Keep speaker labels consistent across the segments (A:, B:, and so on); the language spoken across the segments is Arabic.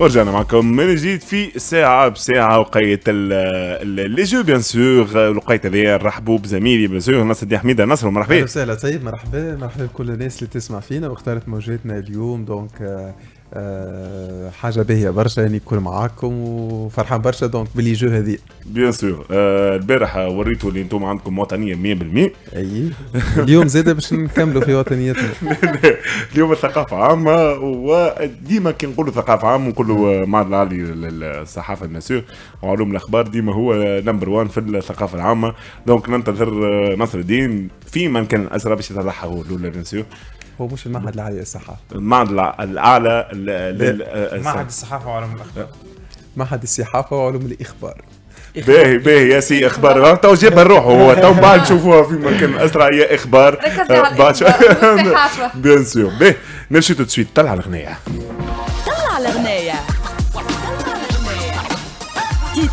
A: ورجعنا معكم. من جديد في ساعة بساعة وقيت les jeux bien sûr الوقيت هذايا نرحبوا بزميلي bien sûr نصر الدين حميدة. نصر مرحبا.
B: أهلا وسهلا. طيب مرحبا. مرحبا بكل الناس اللي تسمع فينا واختارت موجاتنا اليوم. donc آه آه حاجة باهية برشا اني نكون معاكم وفرحان برشا donc ب les jeux هذه
A: bien sûr آه البارح وريتوا اللي أنتم عندكم وطنية 100%
B: أي. اليوم زاد باش نكملوا في وطنيتنا.
A: اليوم الثقافة عامة وديما كي نقولوا ثقافة عامة نقولوا معهد العالي للصحافه النسور وعلوم الأخبار ديما هو number 1 في الثقافة العامة. donc ننتظر نصر الدين في من كان الأسرع باش يطلعها هو الأولى bien sûr
B: هو مش المعهد العالي للصحافه
A: المعهد الأعلى
C: معهد الصحافة وعلوم الأخبار.
B: معهد الصحافة وعلوم الإخبار.
A: باهي باهي يا سي إخبار. تو جابها روحه هو تو بعد نشوفوها في مكان أسرع. هي إخبار.
D: بعد
A: bien sûr باهي نمشي tout de suite.
D: طلع الغنية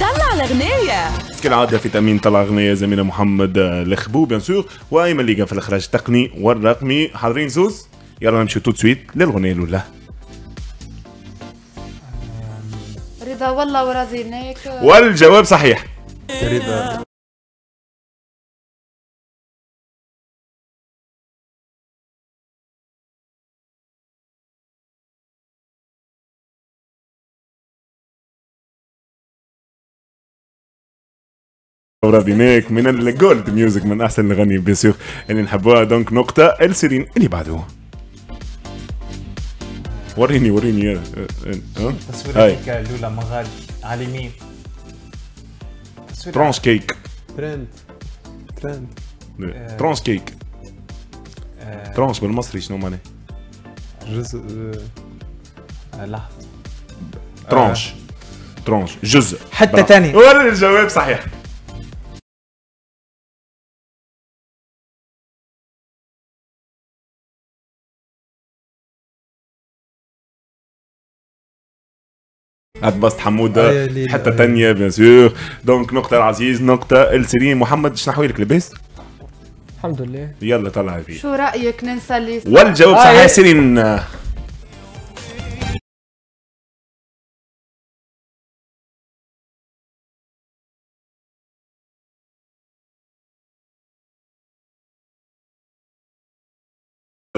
D: طلع الغنية
A: كالعادة في تأمين طلع غنية زميلنا محمد الخبو bien sûr. وأيمن ليغا في الإخراج التقني والرقمي حاضرين زوز. يلا نمشي tout de suite للغنية الأولى.
E: رضا والله ورضيناك
A: والجواب صحيح.
B: رضا.
A: ورضيناك من ال gold music من أحسن الأغاني بيسير اللي نحبوها. donc نقطة السيرين اللي بعده. وريني وريني. يا
C: تصويرتك الاولى مغال على اليمين.
A: tranche cake
B: tranche tranche
A: tranche cake tranche بالمصري شنو معناه؟
B: جزء
C: لحظة
A: tranche tranche جزء.
C: حتى تاني.
A: ولا الجواب صحيح. اتبسط حموده حتى تانية bien sûr donc نقطة العزيز نقطة السيرين محمد شنو حوالك لاباس؟
F: الحمد لله.
A: يلا طلع فيه
E: شو رأيك ننسى اللي
A: والجواب صحيح سيرين.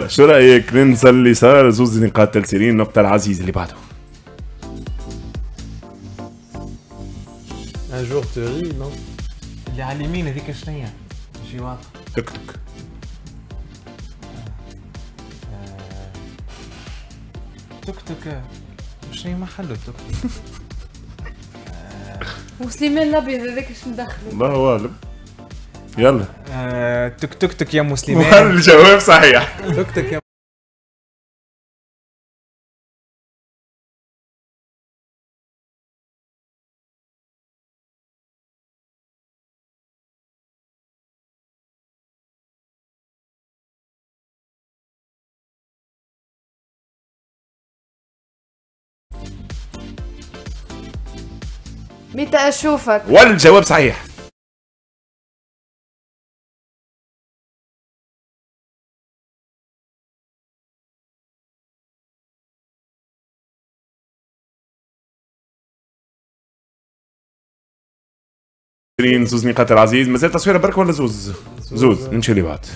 A: شو رأيك ننسى اللي صار؟ زوز نقاط تلسيرين النقطة العزيز اللي بعده.
B: ان جور توري نو
C: اللي على اليمين هذيك شنو هي؟ شي واضح
A: توك توك
C: توك توك شنو هي محله توك توك
E: وسليمان الابيض هذاك اش مدخله
A: الله اعلم يلا
C: توك توك توك يا مسلمان
A: الجواب صحيح
B: توك توك
E: متى أشوفك؟
A: والجواب صحيح. زوز نقاط العزيز. مازال تصويره برك ولا زوز؟ زوز نمشي اللي بعد.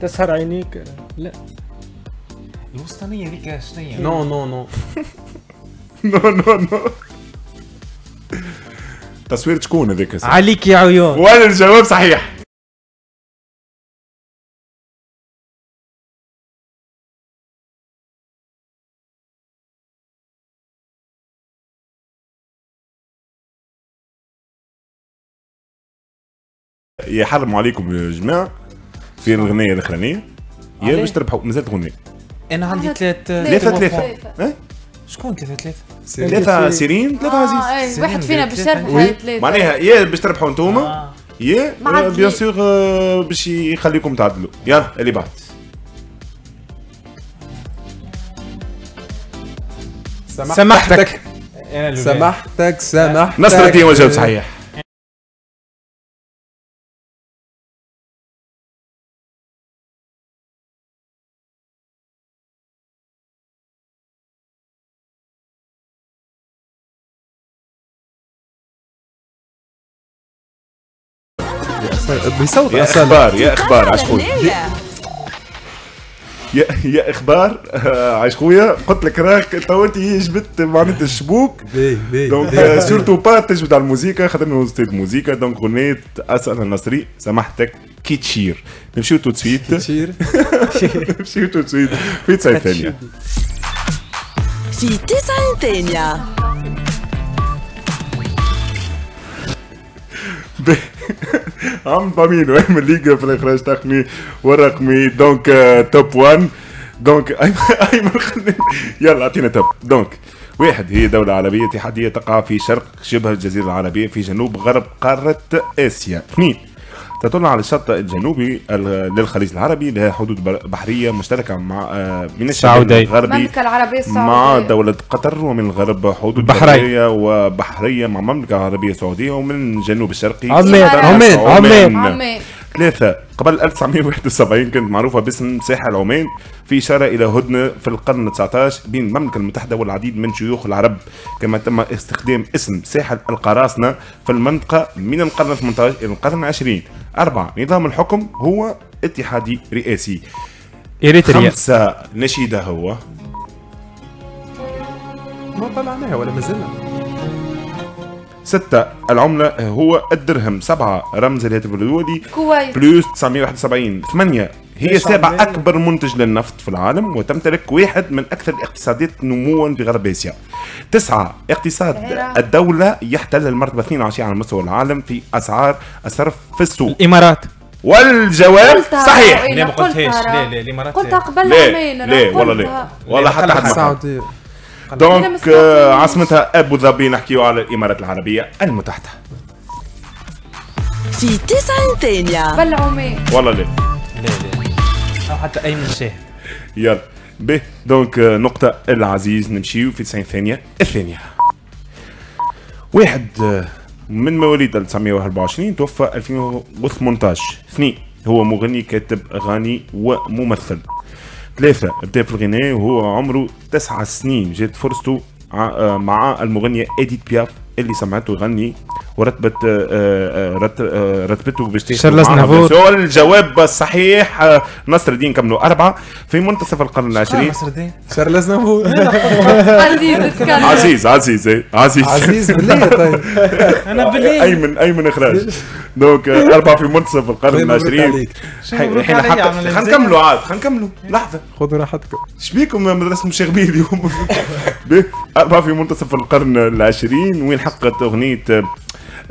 F: تسهر عينيك؟ لا.
C: الوسطانية هذيك شنو هي؟
B: no no no
A: no no no تصوير شكون هذاك
C: عليك يا عيون
A: ولا الجواب صحيح يحرموا عليكم يا جماعة. في الغنية الأخرانية. يا باش تربحوا. مازالت غنية
C: أنا عندي ثلاث
A: ثلاثة. ثلاثة
C: شكون ثلاثة ثلاثة؟
A: ثلاثة سيرين. ثلاثة
E: آه
A: عزيز
E: اي واحد فينا باش يربح
A: oui.
E: ثلاثة
A: معناها يا باش تربحوا انتوما
C: آه.
A: يا. bien sûr باش يخليكم تعدلوا. يلا اللي بعد.
C: سمحتك.
B: سمحتك. سمحتك
A: نصر الدين وجاوب صحيح.
B: بيصوت
A: يا إخبار يا إخبار
D: الأغنية
A: يا يا إخبار آه، عاش خويا قلت لك راك تو أنت جبت معناتها الشبوك
B: باهي باهي
A: دونك سورتو با تجبد على الموسيقى خاطر انه أستاذ موسيقى دونك غنيت أسأل النصري سمحتك كي تشير. نمشيو تو سويت
B: تشير.
A: نمشيو تو سويت في 90 ثانية
D: في 90 ثانية
A: عم بامين وين من الليغا في الإخراج التقني والرقمي donc آه، top 1 donc ايمن يلا أعطينا top donc واحد هي دولة عربية اتحادية تقع في شرق شبه الجزيرة العربية في جنوب غرب قارة آسيا. اثنين تطل على الشط الجنوبي ال- للخليج العربي لها حدود بحرية مشتركة مع آه، من الشمال
F: السعودية.
A: الغربي
E: المملكة العربية
A: مع دولة قطر ومن الغرب حدود
F: بحرين.
A: برية وبحرية مع المملكة العربية السعودية ومن الجنوب الشرقي
F: عمان.
E: عمان.
F: عمان.
A: ثلاثة. قبل 1971 كانت معروفة باسم ساحل عمان في إشارة إلى هدنة في القرن 19 بين المملكة المتحدة والعديد من شيوخ العرب. كما تم استخدام اسم ساحل القراصنة في المنطقة من القرن 18 إلى القرن 20 أربعة. نظام الحكم هو اتحادي رئاسي.
F: إريتريا.
A: خمسة. نشيدة هو.
B: ما طلعناها ولا مازلنا
A: ستة العملة هو الدرهم. سبعة رمز الهاتف الدولي
E: كويت.
A: بلوس 971 ثمانية هي سابع؟ أكبر منتج للنفط في العالم وتمتلك واحد من أكثر الاقتصادات نموا في غرب آسيا. تسعة اقتصاد
E: العراق.
A: الدولة يحتل المرتبة 22 على مستوى العالم في أسعار الصرف في السوق.
F: الإمارات.
A: والجواب
E: قلتها
A: صحيح.
C: لا ما قلتهاش.
E: قلتها
C: لا لا الإمارات
E: قلتها. قبل
A: لا
E: عامين
A: لا والله لا. والله حتى حد.
B: السعودية.
E: donc.
A: آه، عاصمتها أبو ظبي نحكيو على الإمارات العربية المتحدة.
D: في 90 ثانية.
E: عمان
A: والله لا
C: لا لا أو حتى ايمن شاه
A: يلا. به. donc آه، نقطة العزيز نمشيو في 90 ثانية. الثانية. واحد آه، من مواليد 1924 توفى 2018 اثنين هو مغني كاتب أغاني وممثل. ثلاثة ابتدى في الغناء وهو عمره تسعة سنين. جات فرصته آه، مع المغنية إديت بياف. اللي سمعته يغني ورتبت آه، آه، آه، رتبته باش
F: نافور.
A: بالسؤال. الجواب الصحيح نصر الدين كملوا أربعة في منتصف القرن العشرين.
C: نصر الدين.
B: شارل أزنافور
E: عزيز
A: عزيز عزيز إيه، عزيز.
B: عزيز بالله طيب.
C: أنا بالليل.
A: ايمن ايمن إخراج. donc أربعة في منتصف القرن العشرين. حين خلينا. نكملوا عاد خلينا نكملوا لحظة.
B: خذوا راحتكم.
A: شبيكم يا مدرسة مشاغبين اليوم؟ أربعة في منتصف القرن العشرين. وين حققت أغنية آه،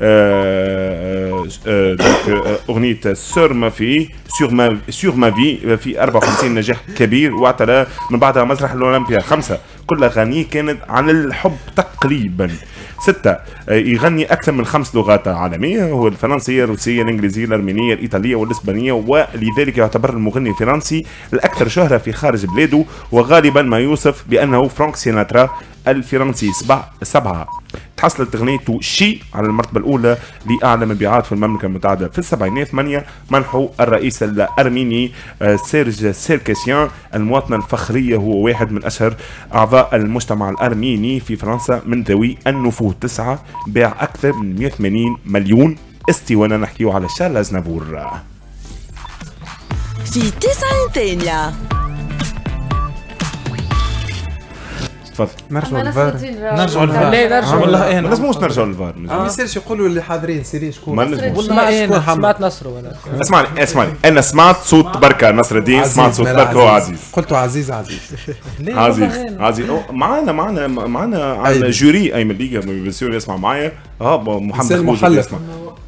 A: آه، آه، أغنية sur ma vie sur ma sur ma vie في 54 نجاح كبير واعتلى من بعدها مسرح الأولمبيا خمسة. كل أغانيه كانت عن الحب تقريبا. ستة يغني أكثر من خمس لغات عالمية هو الفرنسية الروسية الإنجليزية الأرمينية الإيطالية والإسبانية ولذلك يعتبر المغني الفرنسي الأكثر شهرة في خارج بلاده وغالبا ما يوصف بأنه فرانك سيناترا الفرنسي سبع سبعة تحصلت أغنيته She على المرتبة الأولى لأعلى مبيعات في المملكة المتحدة. في السبعينات ثمانية منحوا الرئيس الأرميني آه، سيرج سيركسيان. المواطنة الفخرية هو واحد من أشهر أعضاء المجتمع الأرميني في فرنسا من ذوي النفوذ. تسعة باع أكثر من 180 مليون. اسطوانة نحكيو على شارل أزنافور
D: في 90 ثانية
A: تفضل.
B: نرجعوا للفار
C: نرجعوا. للفار.
F: لا نرجع
C: والله
A: ما
C: إيه
A: لازموش نرجعوا للفار
B: ما يصيرش يقولوا اللي حاضرين سيري شكون
A: ما
F: والله
B: حمد؟
F: سمعت نصر ولا
A: اسمعني اسمعني أنا سمعت صوت بركة نصر الدين سمعت صوت بركة هو عزيز
B: قلت عزيز عزيز.
A: عزيز. عزيز. معانا معانا عن
B: أيوة.
A: جوري أيمن ليغا بيصير يسمع معايا. آه محمد
B: محلف
A: يسمع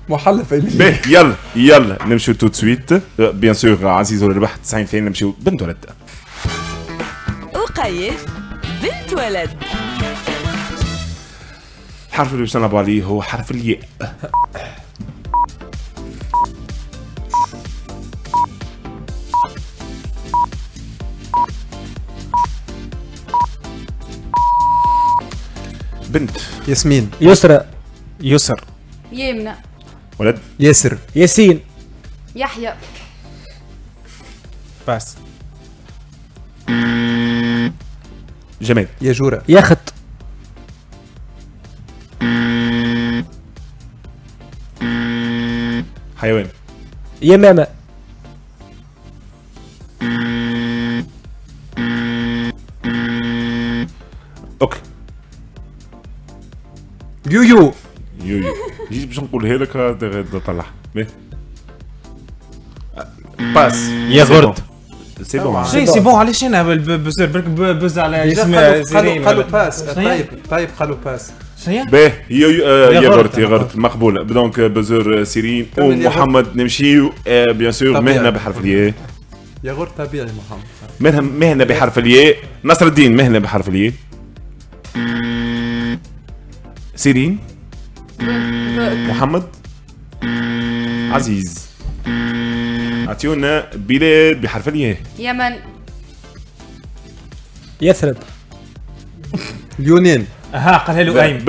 B: محلف.
A: باهي يلا يلا نمشيو tout de suite bien sûr عزيز ولا ربح 90 ثانية نمشيو. بنت ولد
D: وقيش بنت ولد.
A: الحرف اللي نلعبوا عليه هو حرف الياء. بنت.
B: ياسمين.
F: يسرى. يسر.
E: يمنى.
A: ولد.
B: ياسر.
F: ياسين.
E: يحيى.
C: باس
A: جمال.
B: ياجورة
F: يخت
A: حيوان.
F: يمامة
A: أوكي.
B: يو يو
A: يو يو جيت باش نقولها لك هذا طلع باس.
F: ياغورت.
A: سي بون.
C: شي سي بون. علاش أنا بزر برك بز على جسم
B: قالوا
C: ولا-
B: باس.
C: هي؟
B: طيب طيب قالوا باس.
C: شنو
A: باهي يو يو آه،
C: ياغورت.
A: ياغورت. ياغورت مقبول. دونك بزور سيرين
B: كمل
A: ومحمد نمشيو آه، بيان سور. مهنة بحرف الياء.
B: ياغورت طبيعي محمد.
A: مهنة مهنة بحرف الياء. نصر الدين مهنة بحرف الياء. سيرين؟ محمد؟ عزيز. أعطيونا بلاد بحرف الياء.
E: يمن.
F: يثرب.
B: اليونان.
C: ها قالها له ايمن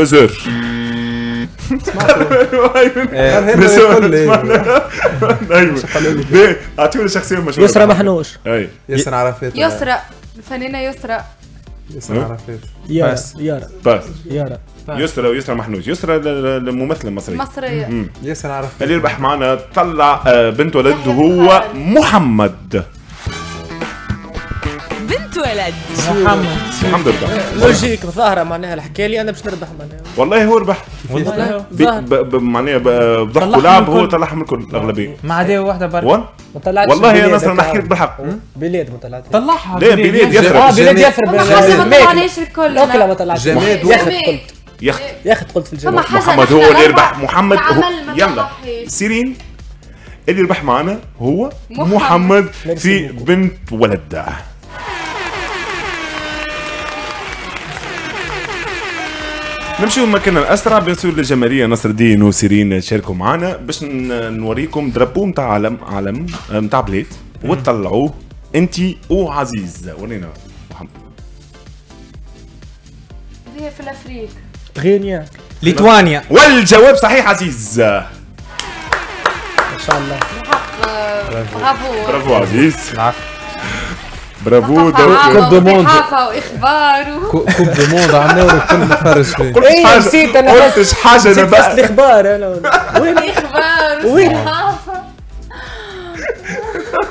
A: أيوه. باهي، أعطيونا شخصية مشهورة.
F: يسرى محنوش
A: أي.
B: ياسر عرفات.
E: يسرى. الفنانة يسرى.
B: ياسر عرفات.
F: يارا. يارا. يارا.
A: يسرى ويسرى محنوج يسرى الممثله المصريه
E: مصرية
B: ياسر عرفات
A: اللي يربح معنا طلع آه، بنت ولد هو محمد.
D: بنت ولد.
C: محمد.
A: محمد ربح
F: لوجيك ظاهرة معناها الحكاية لي أنا باش نربح معناها.
A: والله هو ربح.
F: والله.
A: معناها ب- بضحك ولعب هو
C: الكل.
A: طلعهم الكل الاغلبيه
C: ما عدا واحدة برك
F: ما طلعتش
A: والله يا نصر. نحكي لك بالحق.
F: بلاد ما طلعتش.
C: طلعها
A: ليه؟ بلاد يثرب
F: آه بلاد. يثرب
E: ما. طلعناش الكل.
F: OK لا ما طلعتش
B: جماد
F: ياخد
E: جماد.
A: أخي.
F: ياخد قلت في
E: حاجة
A: محمد هو اللي يربح. محمد هو يلا. سيرين اللي يربح معنا هو
E: محمد.
A: محمد في. بنت ولد. نمشيو مكان الأسرع. bien sûr لجماليه نصر الدين وسيرين شاركوا معنا. باش نوريكم drapeau نتاع علم علم نتاع بلاد وتطلعوه أنت وعزيز. ورينا. محمد.
E: هي في ال Afrique.
F: غينيا
C: ليتوانيا.
A: والجواب صحيح عزيز.
F: إن شاء الله.
E: bravo.
A: bravo عزيز.
C: العفو.
A: bravo
B: de coupe du
E: monde. واخبار
B: كوب دو موند عملنا والكل نتفرج فيه.
A: قلت
F: إيه
A: حاجة
F: نسيت أنا
A: قلتش حاجة
F: أنا بس الإخبار أنا وين؟
E: أخبار
F: وين؟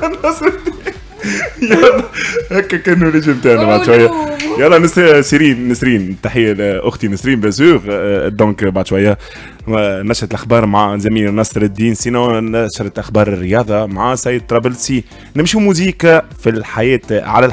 A: نصر الدين. هكا كانوا نجم تاعنا بعد
E: شوية.
A: يلا نس سيرين نسرين تحية لأختي نسرين بازور دونك بعد شوية. آه، نشرت الأخبار مع زميلنا نصر الدين سينو نشرت أخبار الرياضة مع سيد طرابلسي نمشي موزيكا في الحياة على الحياة.